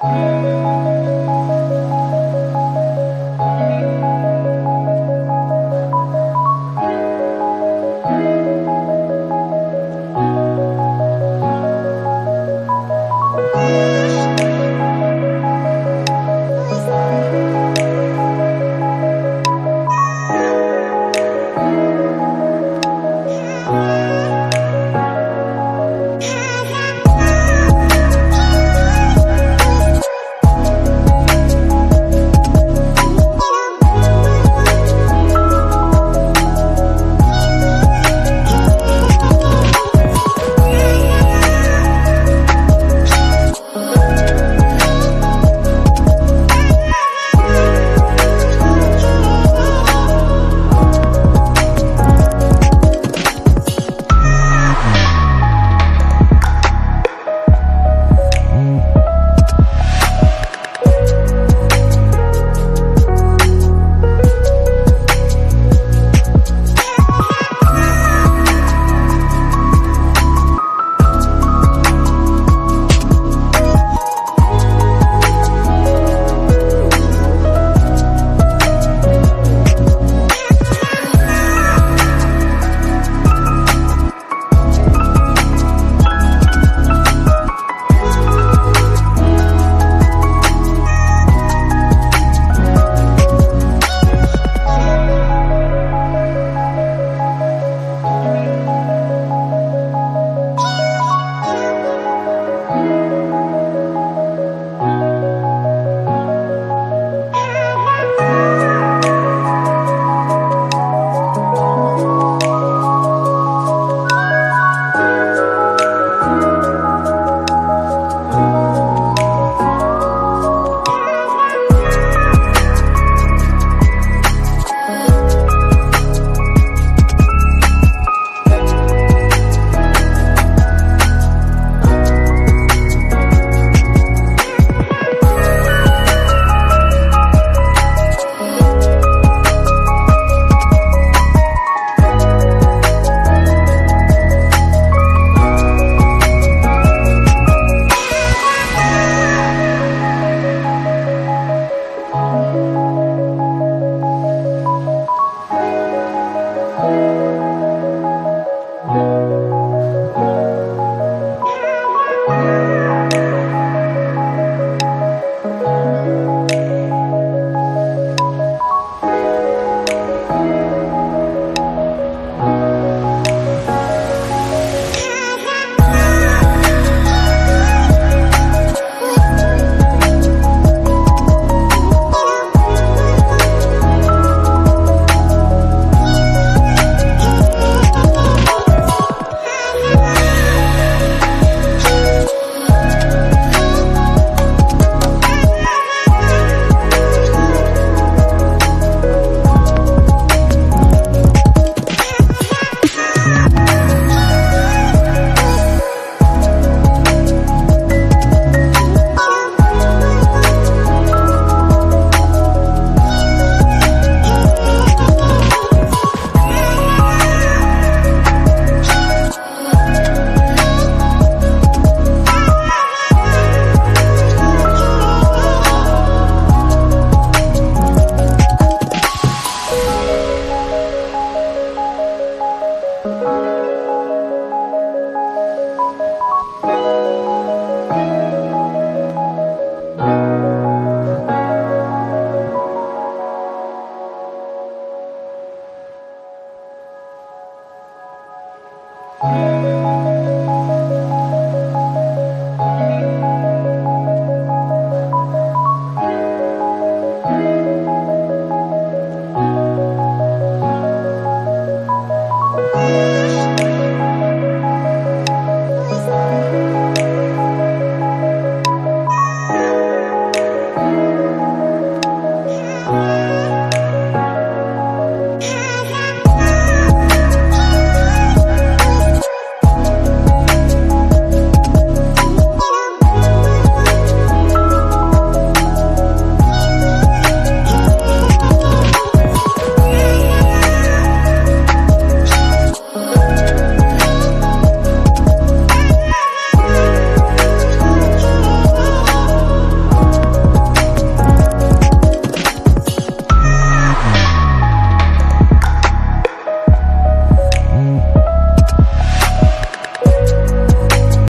Música